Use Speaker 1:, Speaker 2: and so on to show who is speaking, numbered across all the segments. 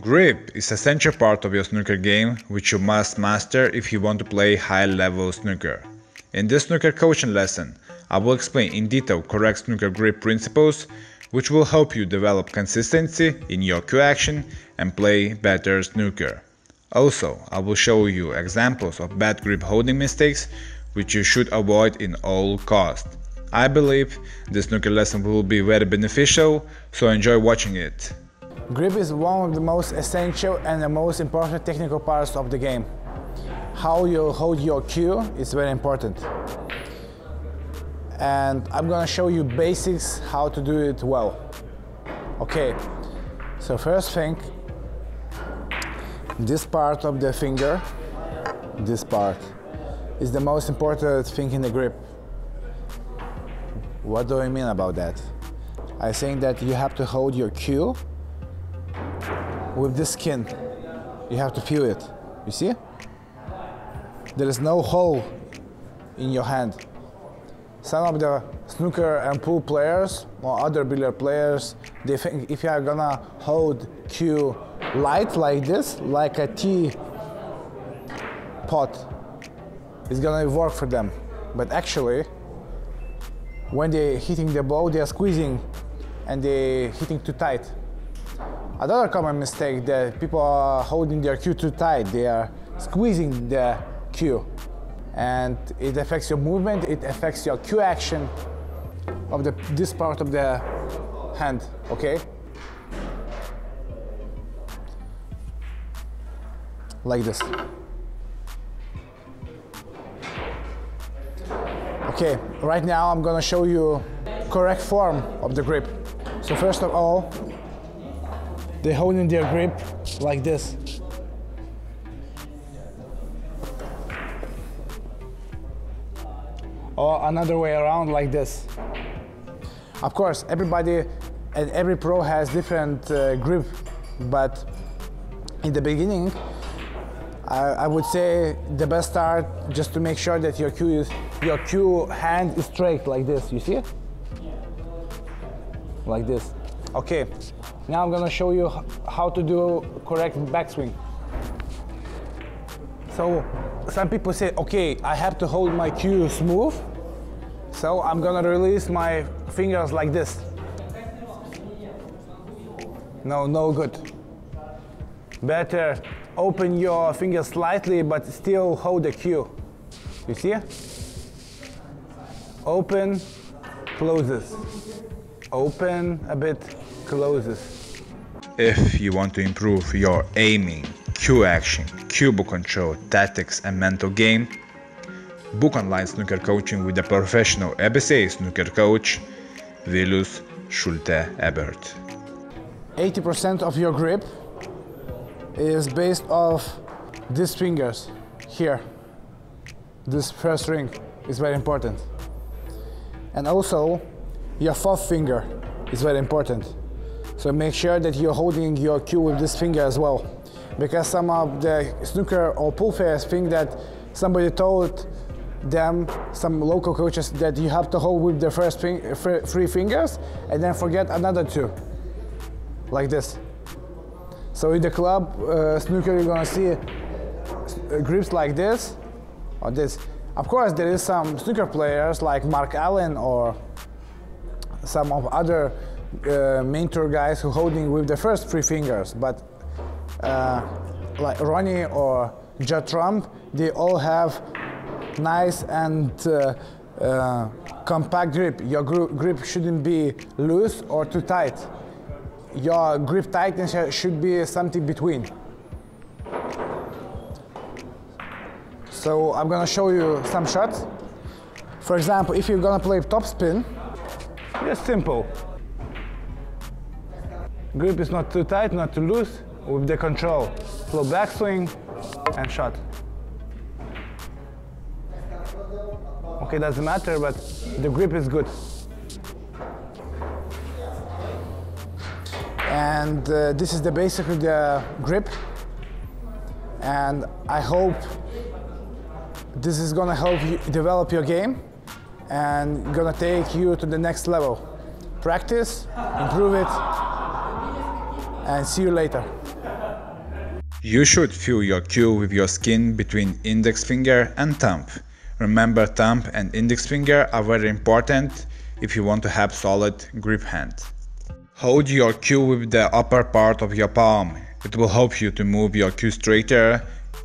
Speaker 1: Grip is essential part of your snooker game which you must master if you want to play high level snooker. In this snooker coaching lesson, I will explain in detail correct snooker grip principles which will help you develop consistency in your cue action and play better snooker. Also, I will show you examples of bad grip holding mistakes which you should avoid in all costs. I believe this snooker lesson will be very beneficial, so enjoy watching it.
Speaker 2: Grip is one of the most essential and the most important technical parts of the game. How you hold your cue is very important. And I'm gonna show you basics how to do it well. Okay, so first thing, this part of the finger, this part, is the most important thing in the grip. What do I mean about that? I think that you have to hold your cue with the skin. You have to feel it. You see? There is no hole in your hand. Some of the snooker and pool players or other billiard players, they think if you are gonna hold cue light like this, like a tea pot, it's gonna work for them. But actually, when they're hitting the ball, they are squeezing and they're hitting too tight. Another common mistake that people are holding their cue too tight. They are squeezing the cue and it affects your movement, it affects your cue action of the, this part of the hand, okay? Like this. Okay, right now I'm gonna show you correct form of the grip. So first of all, they hold in their grip like this. Or another way around like this. Of course, everybody and every pro has different uh, grip, but in the beginning, I, I, would say the best start just to make sure that your cue is, your cue hand is straight like this. You see it? Like this. Okay, now I'm gonna show you how to do correct backswing. So some people say, okay, I have to hold my cue smooth. So I'm gonna release my fingers like this. No, no good. Better open your fingers slightly, but still hold the cue. You see? Open, closes. Open a bit, closes.
Speaker 1: If you want to improve your aiming, cue action, cue ball control, tactics and mental game, book online snooker coaching with a professional EBCA snooker coach, Vilius Schulte Ebert.
Speaker 2: 80% of your grip is based off these fingers here. This first ring is very important. And also your fourth finger is very important. So make sure that you're holding your cue with this finger as well. Because some of the snooker or pool players think that somebody told them, some local coaches, that you have to hold with the first three fingers and then forget another two, like this. So in the club uh, snooker, you're gonna see uh, grips like this or this. Of course, there is some snooker players like Mark Allen or some of other uh, mentor guys who holding with the first three fingers, but uh, like Ronnie or Judd Trump, they all have nice and uh, uh compact grip. Your grip shouldn't be loose or too tight. Your grip tightness should be something between. So I'm gonna show you some shots. For example, if you're gonna play top spin, just simple. Grip is not too tight, not too loose, with the control. Flow backswing and shot. Okay, doesn't matter, but the grip is good. And uh, this is the basically the grip. And I hope this is gonna help you develop your game and gonna take you to the next level. Practice, improve it, and see you later.
Speaker 1: You should feel your cue with your skin between index finger and thumb. Remember thumb and index finger are very important if you want to have solid grip hand. Hold your cue with the upper part of your palm. It will help you to move your cue straighter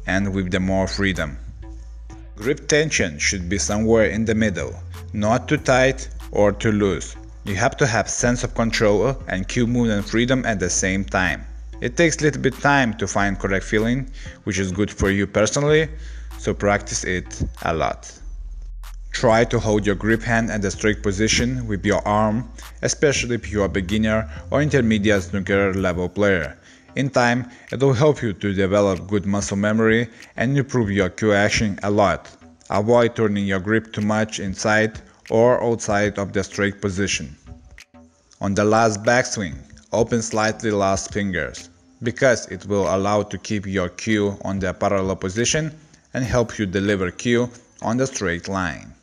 Speaker 1: and with the more freedom. Grip tension should be somewhere in the middle, not too tight or too loose. You have to have sense of control and cue movement freedom at the same time. It takes little bit time to find correct feeling, which is good for you personally, so practice it a lot. Try to hold your grip hand at the straight position with your arm, especially if you are beginner or intermediate snooker level player. In time, it will help you to develop good muscle memory and improve your cue action a lot. Avoid turning your grip too much inside or outside of the straight position. On the last backswing, open slightly last fingers, because it will allow to keep your cue on the parallel position and help you deliver cue on the straight line.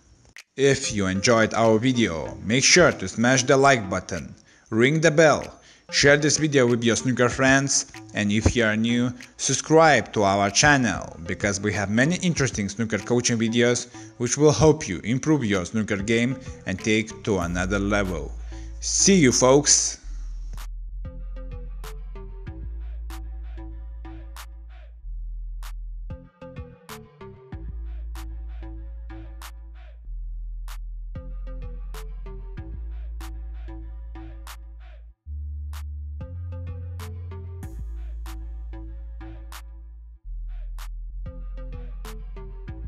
Speaker 1: If you enjoyed our video, make sure to smash the like button, ring the bell Share this video with your snooker friends and if you are new, subscribe to our channel because we have many interesting snooker coaching videos which will help you improve your snooker game and take to another level. See you folks!